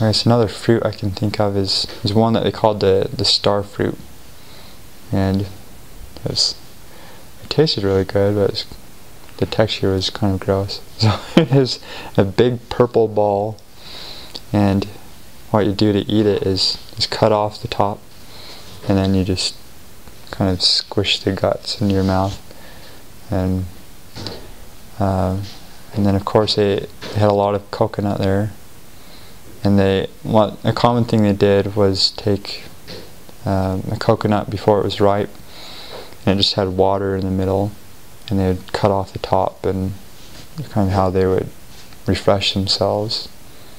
Guess another fruit I can think of is, is one that they called the, the star fruit. And it, was, it tasted really good, but was, the texture was kind of gross. So it is a big purple ball, and what you do to eat it is, is cut off the top, and then you just kind of squish the guts in your mouth. And uh, and then of course they had a lot of coconut there and they what a common thing they did was take um, a coconut before it was ripe and it just had water in the middle and they would cut off the top and kind of how they would refresh themselves